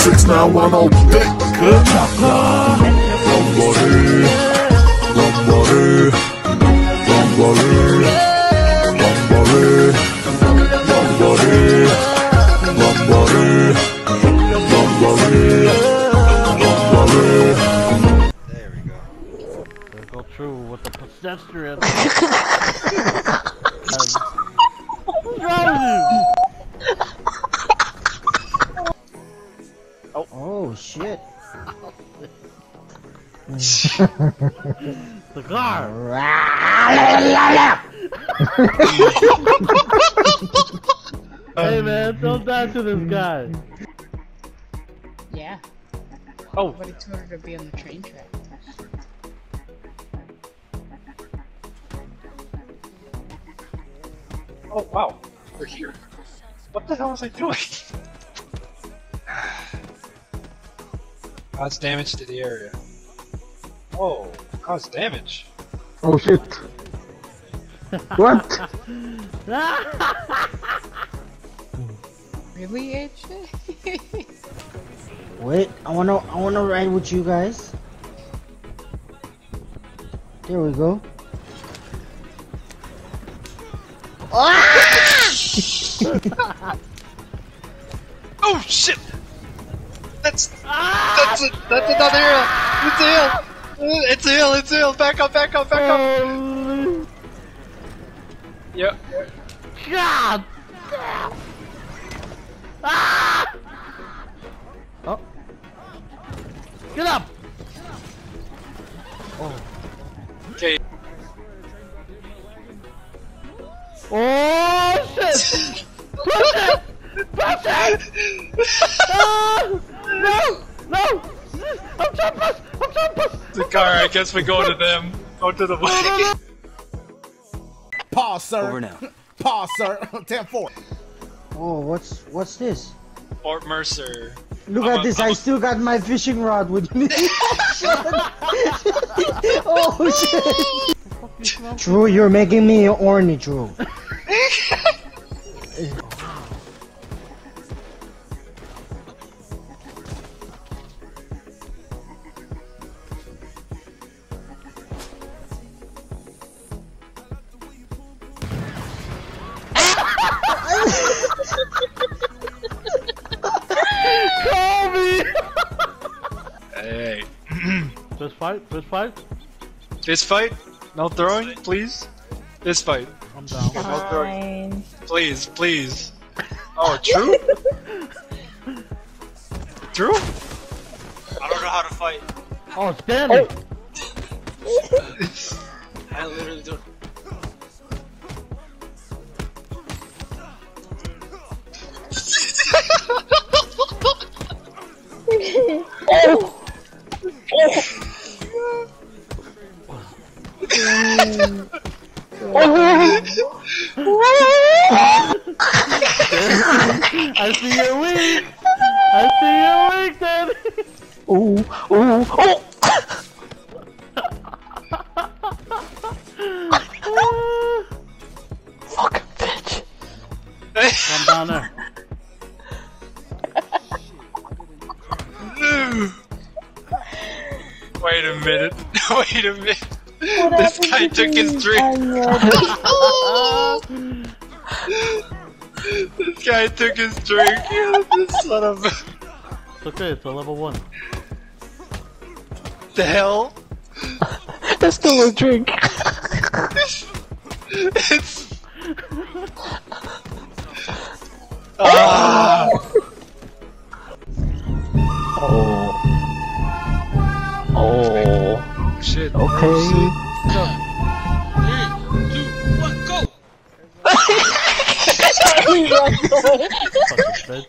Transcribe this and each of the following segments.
Six nine one oh dick. Good Somebody, somebody, somebody, somebody, somebody, somebody, somebody, somebody. There we go. Gotta go through with the. Who's The car! hey man, don't die to this guy. Yeah. Oh. But it's order to be on the train track. Oh wow, we're here. What the hell was I doing? Cause damage to the area. Whoa, cause damage. Oh shit. what? Really, AJ? Wait, I wanna I wanna ride with you guys. There we go. Oh shit! That's ah! that's a, that's another uh, hill. It's a hill. It's a hill. It's a hill. Back up. Back up. Back up. Holy Yep. God! damn. Ah! Oh. Get up! Oh. Okay. Oh shit! Push it! Push it! Ah! No! No! I'm trying to push! I'm trying to! The car. I guess we go to them. Go to the way. Pause, sir. Over now. Pause, sir. 10 4. Oh, what's what's this? Fort Mercer. Look I'm at a- this, I'm I a- still got my fishing rod with me. oh shit! Drew, you're making me horny, Drew. Fight, fist fight. Fist fight. No throwing, please. Fist fight. I'm down. No throwing. Please, please. Oh, true. True. I don't know how to fight. Oh, standing! I literally don't. I see your wing! I see your wing, Daddy! Ooh, ooh, oh! Fucking bitch. Come down there. Wait a minute. Wait a minute. This guy took his drink. this guy took his drink. this son of. It's okay, it's a level one. The hell? That's still a drink. It's... Ah! Oh. Oh. Shit. Okay. Fucking bitch.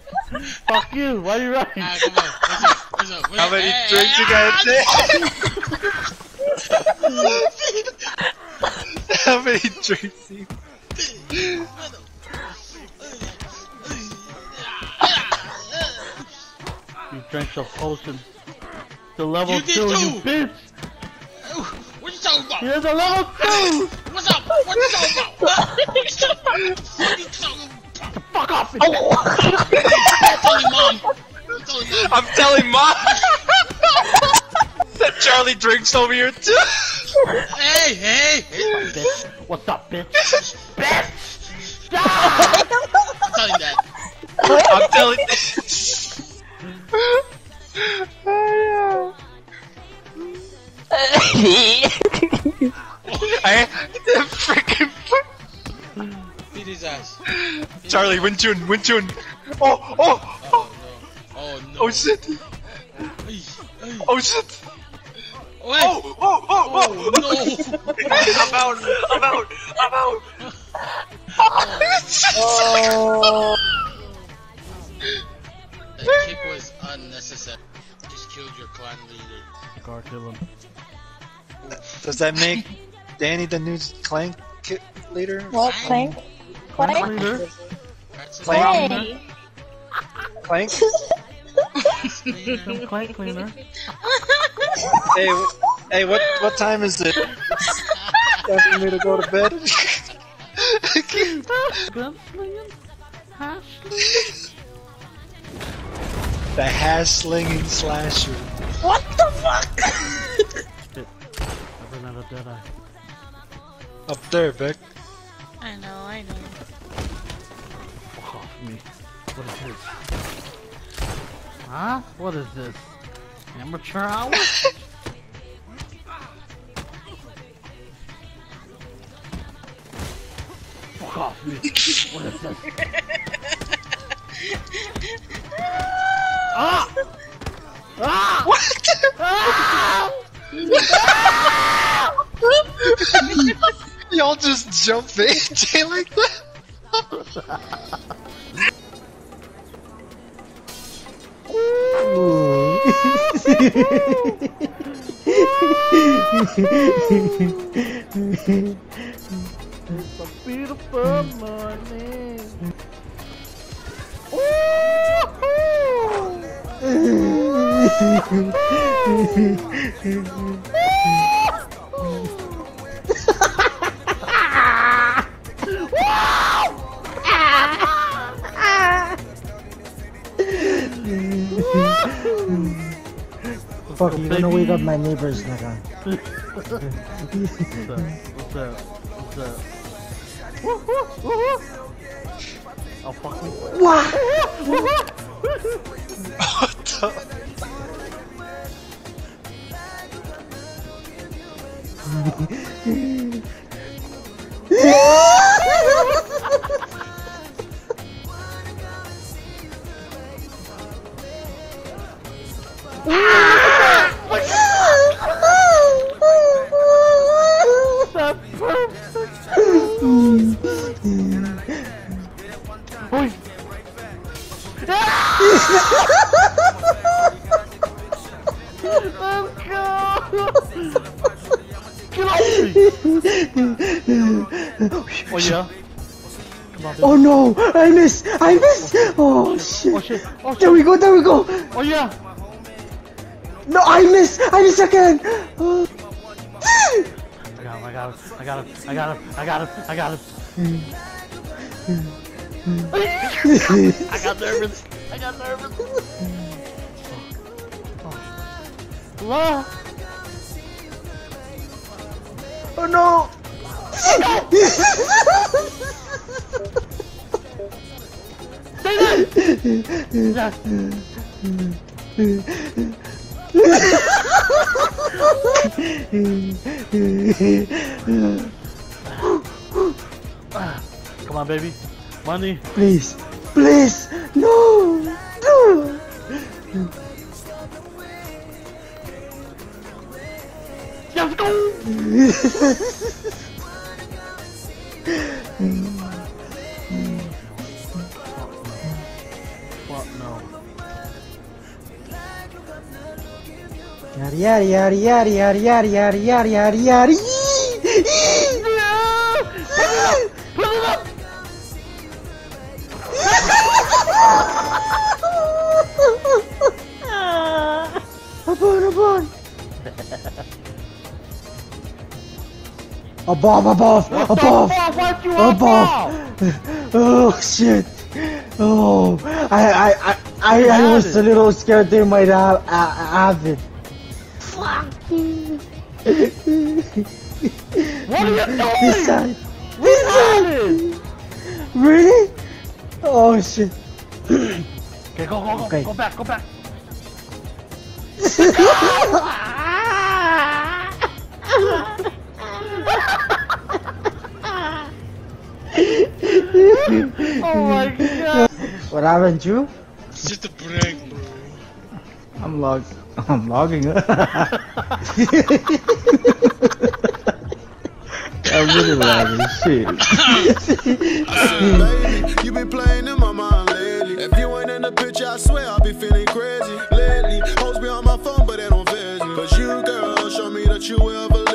Fuck you, why are you running? Ah, come on. What's up? What's up? How many Hey, drinks you gotta take? How many drinks you... You drank the potion. The level You two, you too. bitch! You talking about? Here's a level two! What's up? What's up? What's up? What's up? Fuck off! Oh. I'm telling mom. I'm telling mom. That Charlie drinks over here too. hey, hey. Bitch. What's up, bitch? bitch. Ah! I'm telling that. I'm telling. oh, yeah. I freaking Beat his ass. Charlie, Wing Chun, Wing Chun. Oh, oh, oh, Oh no. Oh no. oh shit. Ay, ay. Oh shit. Wait. Oh, oh, oh, Oh oh. no. I'm out. I'm out. I'm out. Oh. That kick was unnecessary. Just killed your clan leader. Car kill him. Does that make Danny the new clank ki- leader? What, Clank? Clank? Leader. That's a Clank. Hey! Clank? Clank cleaner. hey, hey, what what time is it? Time for me to go to bed? The hash slinging slasher. What the fuck? Shit. I've run out of Deadeye. Up there, Vic. I know, I know. Fuck off me. What is this? Huh? What is this? Amateur hour? Fuck off me. What is this? ah! Ah! What? Ah! Y'all just jump AJ like that? It's a beautiful morning. Fuck, you're gonna wake up my neighbors, nigga. What's up? What's up? What's up? Oh fuck me. What the? Perfect. Oi. Let's go. Get. Oh yeah. On. Oh no! I missed! I missed! Oh shit! Oh shit. Oh There we go, there we go! Oh yeah. No, I missed! I missed again! Oh. I got him. I got him. I got him. I got him. I got him. I got him. I got nervous. I got nervous. Hello? oh no! Stay there! Yes. Come on, baby. Money. Please! Please! No! No! Let's go! Fuck no. Yari yari yari yari yari yari yari yari yari yari Put it up! Abon, abon! Above, above, above! You Above! Oh shit! Oh, I, I, I, I, I was a little scared they might have, uh, have it. What are you doing? This side. What happened? Really? Oh shit. Okay, go, go, go. Okay. Go back, go back. oh my god. What happened, Drew? It's just a prank, bro. I'm log. I'm logging. I'm really laughing. Shit. Baby, you been playing in my mind lately. If you ain't in the picture, I swear I'll be feeling crazy. Lately, hoes be on my phone, but they don't visit. Cause you, girl, show me that you ever